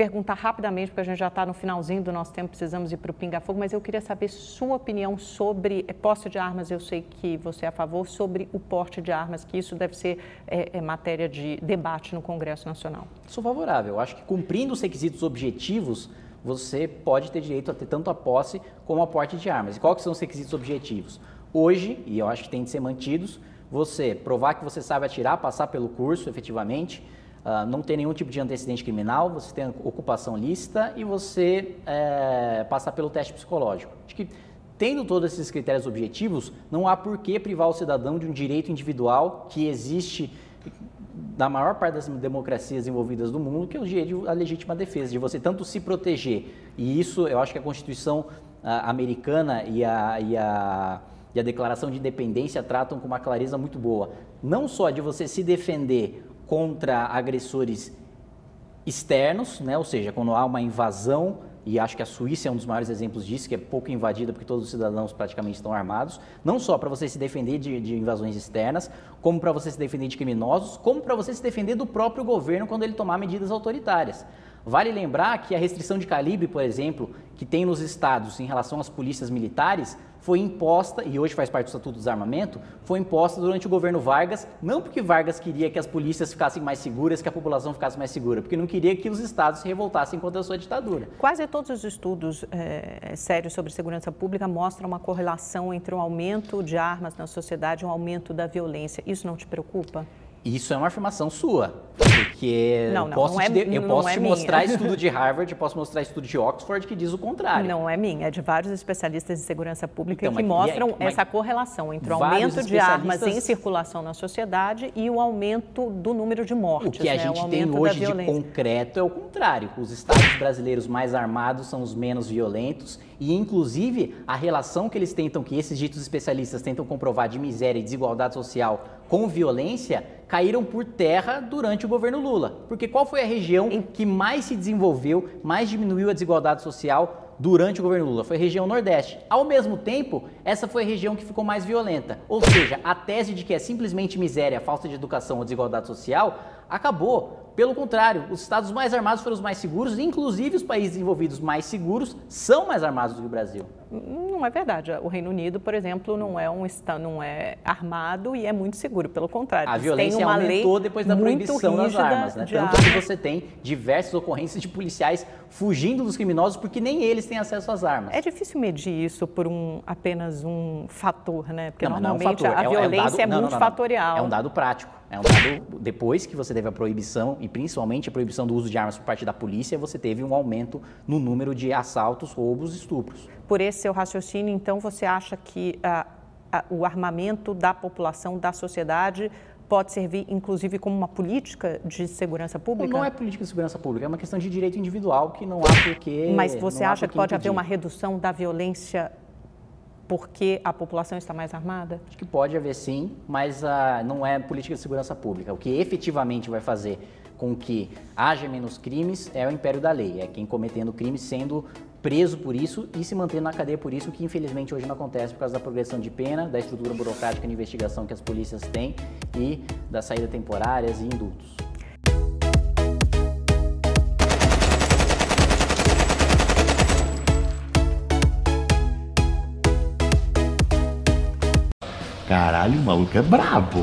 perguntar rapidamente, porque a gente já está no finalzinho do nosso tempo, precisamos ir para o Pinga Fogo, mas eu queria saber sua opinião sobre é, posse de armas. Eu sei que você é a favor, sobre o porte de armas, que isso deve ser é, é matéria de debate no Congresso Nacional. Sou favorável. Acho que cumprindo os requisitos objetivos, você pode ter direito a ter tanto a posse como a porte de armas. E quais são os requisitos objetivos? Hoje, e eu acho que tem de ser mantidos, você provar que você sabe atirar, passar pelo curso efetivamente, uh, não ter nenhum tipo de antecedente criminal, você tem ocupação lícita e você é, passar pelo teste psicológico. Acho que tendo todos esses critérios objetivos, não há por que privar o cidadão de um direito individual que existe na maior parte das democracias envolvidas do mundo, que é o direito à legítima defesa, de você tanto se proteger. E isso eu acho que a Constituição uh, americana e a, e a e a Declaração de Independência tratam com uma clareza muito boa. Não só de você se defender contra agressores externos, né? ou seja, quando há uma invasão, e acho que a Suíça é um dos maiores exemplos disso, que é pouco invadida porque todos os cidadãos praticamente estão armados, não só para você se defender de, de invasões externas, como para você se defender de criminosos, como para você se defender do próprio governo quando ele tomar medidas autoritárias. Vale lembrar que a restrição de calibre, por exemplo, que tem nos estados em relação às polícias militares, foi imposta, e hoje faz parte do Estatuto do Desarmamento, foi imposta durante o governo Vargas, não porque Vargas queria que as polícias ficassem mais seguras, que a população ficasse mais segura, porque não queria que os estados se revoltassem contra a sua ditadura. Quase todos os estudos é, sérios sobre segurança pública mostram uma correlação entre um aumento de armas na sociedade e um aumento da violência. Isso não te preocupa? Isso é uma afirmação sua. Porque não, não, eu posso não é, te, eu posso é te mostrar estudo de Harvard, posso mostrar estudo de Oxford que diz o contrário. Não é minha, é de vários especialistas de segurança pública então, que mostram é, essa correlação entre o aumento de armas em circulação na sociedade e o aumento do número de mortes. O que a né? gente tem hoje de concreto é o contrário. Os estados brasileiros mais armados são os menos violentos e, inclusive, a relação que eles tentam, que esses ditos especialistas tentam comprovar de miséria e desigualdade social com violência, caíram por terra durante o governo Lula. Porque qual foi a região que mais se desenvolveu, mais diminuiu a desigualdade social durante o governo Lula? Foi a região Nordeste. Ao mesmo tempo, essa foi a região que ficou mais violenta. Ou seja, a tese de que é simplesmente miséria, falta de educação ou desigualdade social acabou. Pelo contrário, os estados mais armados foram os mais seguros, inclusive os países desenvolvidos mais seguros são mais armados do que o Brasil. Não é verdade. O Reino Unido, por exemplo, não é um não é armado e é muito seguro. Pelo contrário, a violência aumentou depois da proibição das armas, né? Tanto armas. que você tem diversas ocorrências de policiais fugindo dos criminosos porque nem eles têm acesso às armas. É difícil medir isso por um apenas um fator, né? Porque não, normalmente não é um a violência é, um dado, é multifatorial. É um dado prático. É um dado depois que você teve a proibição e principalmente a proibição do uso de armas por parte da polícia, você teve um aumento no número de assaltos, roubos e estupros por esse seu raciocínio, então você acha que ah, ah, o armamento da população, da sociedade, pode servir, inclusive, como uma política de segurança pública? Não é política de segurança pública, é uma questão de direito individual que não há porquê. Mas você acha que pode impedir. haver uma redução da violência porque a população está mais armada? Acho que pode haver sim, mas uh, não é política de segurança pública. O que efetivamente vai fazer com que haja menos crimes é o império da lei, é quem cometendo crimes sendo preso por isso e se mantendo na cadeia por isso, que infelizmente hoje não acontece por causa da progressão de pena, da estrutura burocrática de investigação que as polícias têm e da saída temporárias e indultos. Caralho, o maluco é brabo.